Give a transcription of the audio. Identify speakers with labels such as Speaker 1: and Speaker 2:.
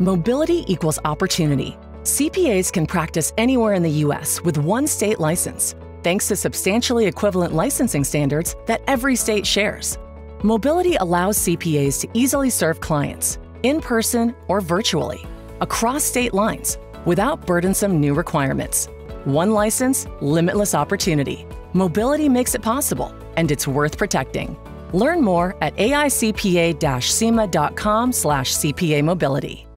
Speaker 1: Mobility equals opportunity. CPAs can practice anywhere in the U.S. with one state license, thanks to substantially equivalent licensing standards that every state shares. Mobility allows CPAs to easily serve clients, in person or virtually, across state lines, without burdensome new requirements. One license, limitless opportunity. Mobility makes it possible, and it's worth protecting. Learn more at aicpa-cima.com slash cpa mobility.